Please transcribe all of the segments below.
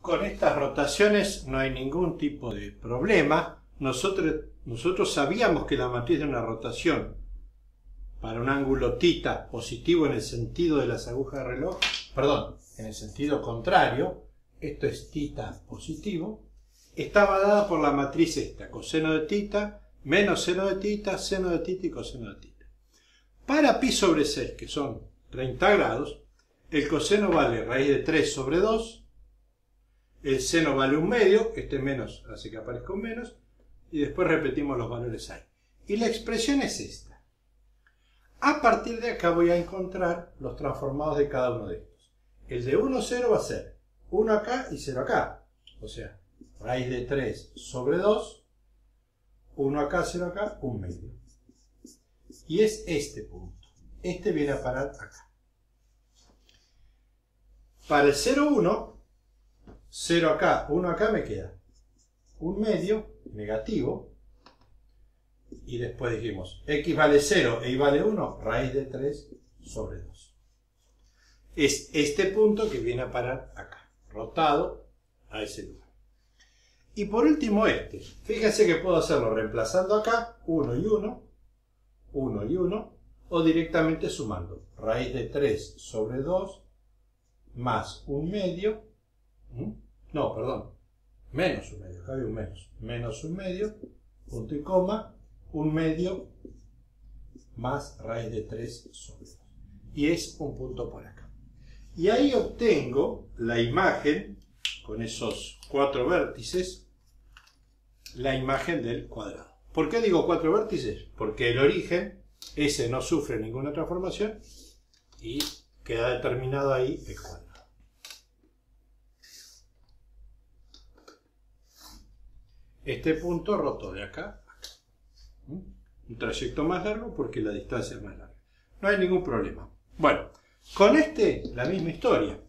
Con estas rotaciones no hay ningún tipo de problema. Nosotros, nosotros sabíamos que la matriz de una rotación para un ángulo tita positivo en el sentido de las agujas de reloj, perdón, en el sentido contrario, esto es tita positivo, estaba dada por la matriz esta, coseno de tita, menos seno de tita, seno de tita y coseno de tita. Para pi sobre 6, que son 30 grados, el coseno vale raíz de 3 sobre 2, el seno vale un medio, este menos hace que aparezca un menos, y después repetimos los valores ahí. Y la expresión es esta. A partir de acá voy a encontrar los transformados de cada uno de estos. El de 1, 0 va a ser 1 acá y 0 acá. O sea, raíz de 3 sobre 2, 1 acá, 0 acá, un medio. Y es este punto. Este viene a parar acá. Para el 0, 1, 0 acá, 1 acá me queda un medio negativo. Y después dijimos, x vale 0 e y vale 1, raíz de 3 sobre 2. Es este punto que viene a parar acá, rotado a ese lugar. Y por último este. Fíjense que puedo hacerlo reemplazando acá, 1 y 1, 1 y 1, o directamente sumando. Raíz de 3 sobre 2 más un medio. No, perdón. Menos un medio. Acá hay un menos. Menos un medio. Punto y coma. Un medio más raíz de 3 sobre 2. Y es un punto por acá. Y ahí obtengo la imagen con esos cuatro vértices, la imagen del cuadrado. ¿Por qué digo cuatro vértices? Porque el origen, ese no sufre ninguna transformación y queda determinado ahí el cuadrado. Este punto roto de acá a acá. Un trayecto más largo porque la distancia es más larga. No hay ningún problema. Bueno, con este la misma historia.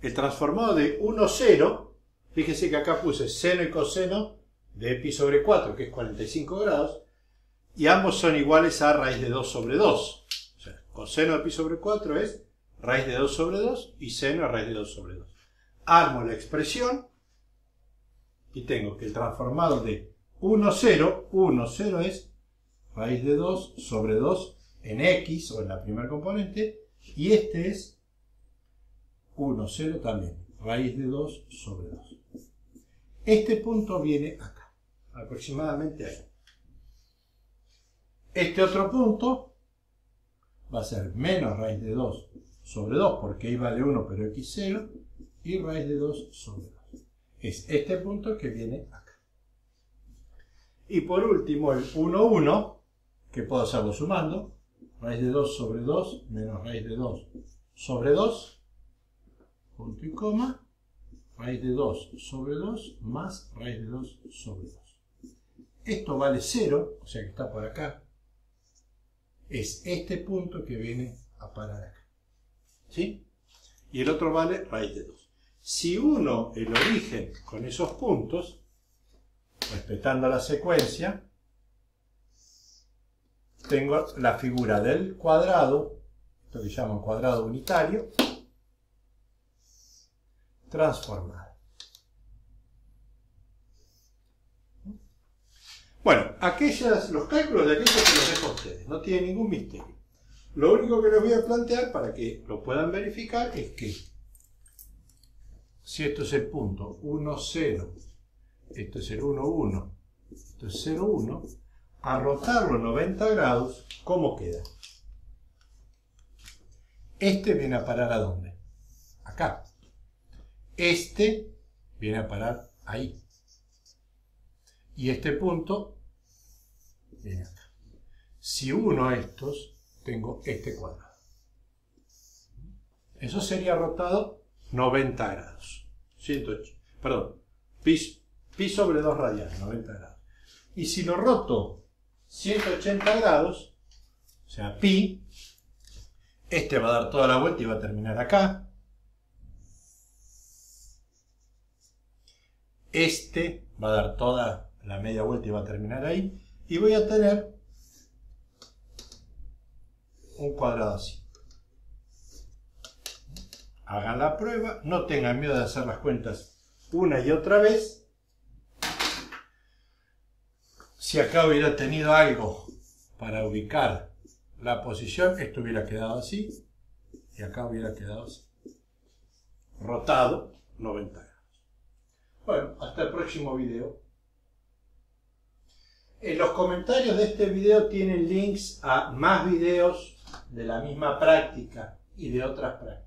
El transformado de 1, 0, fíjese que acá puse seno y coseno de pi sobre 4, que es 45 grados, y ambos son iguales a raíz de 2 sobre 2. O sea, coseno de pi sobre 4 es raíz de 2 sobre 2 y seno a raíz de 2 sobre 2. Armo la expresión y tengo que el transformado de 1, 0, 1, 0 es raíz de 2 sobre 2 en x o en la primera componente y este es 1, 0 también, raíz de 2 sobre 2. Este punto viene acá, aproximadamente ahí. Este otro punto va a ser menos raíz de 2 sobre 2, porque y vale 1 pero x 0, y raíz de 2 sobre 2. Es este punto que viene acá. Y por último el 1, 1, que puedo hacerlo sumando, raíz de 2 sobre 2 menos raíz de 2 sobre 2, punto y coma, raíz de 2 sobre 2 más raíz de 2 sobre 2. Esto vale 0, o sea que está por acá. Es este punto que viene a parar acá. ¿Sí? Y el otro vale raíz de 2. Si uno el origen con esos puntos, respetando la secuencia, tengo la figura del cuadrado, esto que llaman cuadrado unitario, transformada. Bueno, aquellas, los cálculos de aquellos que los dejo a ustedes, no tienen ningún misterio. Lo único que les voy a plantear para que lo puedan verificar es que si esto es el punto 1, 0, esto es el 1, 1, esto es 0, 1, a rotarlo 90 grados, ¿cómo queda? Este viene a parar a dónde? Acá. Este viene a parar ahí. Y este punto viene acá. Si uno estos, tengo este cuadrado. Eso sería rotado 90 grados. 108. Perdón. Pi, pi sobre 2 radianes, 90 grados. Y si lo roto 180 grados, o sea, pi, este va a dar toda la vuelta y va a terminar acá. Este va a dar toda la media vuelta y va a terminar ahí. Y voy a tener un cuadrado así. Hagan la prueba, no tengan miedo de hacer las cuentas una y otra vez. Si acá hubiera tenido algo para ubicar la posición, esto hubiera quedado así y acá hubiera quedado así. Rotado 90 grados. Bueno, hasta el próximo video. En los comentarios de este video tienen links a más videos de la misma práctica y de otras prácticas.